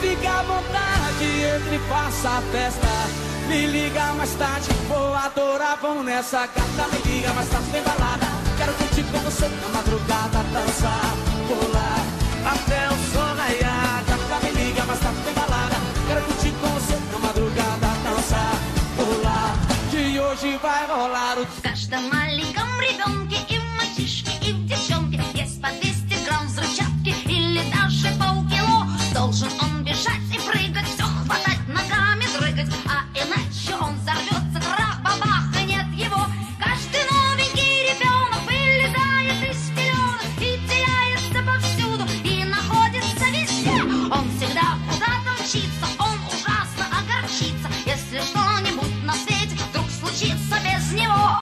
fica à vontade, entre e faça a festa. Me liga mais tarde, vou adorar, vão nessa gata. Me liga mais tarde, tem balada. Quero curtir com você na madrugada, dançar, pular, até o sol raiar. Gata, me liga mais tarde, tem balada. Quero curtir com você na madrugada, dançar, pular. Que hoje vai rolar o... Gasta maligão, brigão, que eu... огорчится, он ужасно огорчится.